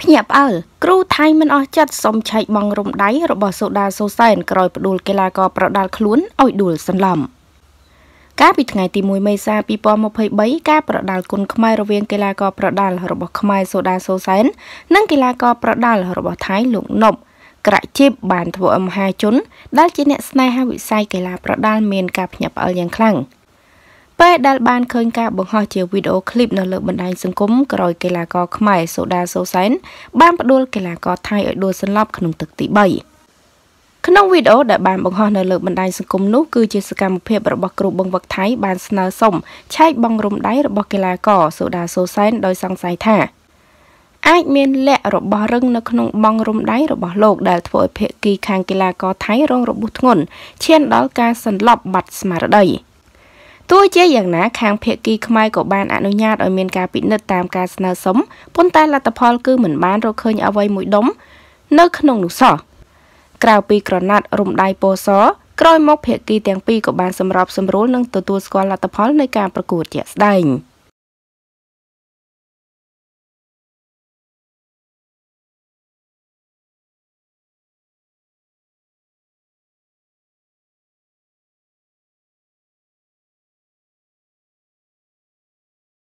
ភ្ញាក់ផ្អើលគ្រូថៃមិនអស់ចិត្តសុំឆែកបងរំដៃរបស់សូដាសូសែនក្រោយផ្ដួលកីឡាករប្រដាល់ខ្លួនឲ្យដួលសន្លំកាលពីថ្ងៃទី1មេសា2023ការប្រដាល់គុណខ្មែររវាងកីឡាករប្រដាល់របស់ខ្មែរសូដាសូសែននិងកីឡាករប្រដាល់របស់ថៃលោកណប់ក្រាក់ជីបបានធ្វើឲ្យមហាជនដែលជាអ្នកស្នេហាវិស័យកីឡាប្រដាល់មានការភ្ញាក់ផ្អើលយ៉ាងខ្លាំង។ ពេលដែលបានឃើញការបង្ហោះជាវីដេអូឃ្លីបនៅលើបណ្ដាញសង្គមក្រោយកីឡាករខ្មែរសូដាសូសែនបានផ្ដួលកីឡាករថៃឲ្យដួលសន្លប់ក្នុងទឹកទី3ក្នុងវីដេអូដែលបានបង្ហោះនៅលើបណ្ដាញសង្គមនោះគឺជាសកម្មភាពរបស់គ្រូបង្វឹកថៃបានស្នើសុំឆែកបងរំដៃរបស់កីឡាករសូដាសូសែនដោយសង្ស័យថាអាចមានលាក់របស់រឹងនៅក្នុងបងរំដៃរបស់លោកដែលធ្វើឲ្យភាគីខាងកីឡាករថៃរងរបួសធ្ងន់ឈានដល់ការសន្លប់បាត់ស្មារតី។ ទោះជាយ៉ាងណាខាងភៀកគីខ្មែរក៏បានអនុញ្ញាតឲ្យមានការពិនិត្យតាមការស្នើសុំប៉ុន្តែលទ្ធផលគឺមិនបានរកឃើញអ្វីមួយដុំនៅក្នុងនោះសោះក្រៅពីក្រណាត់រំដៃពោសក្រោយមកភៀកគីទាំងពីរក៏បានសម្របសម្រួលនិងទទួលស្គាល់លទ្ធផលនៃការប្រកួតជាក់ស្ដែង។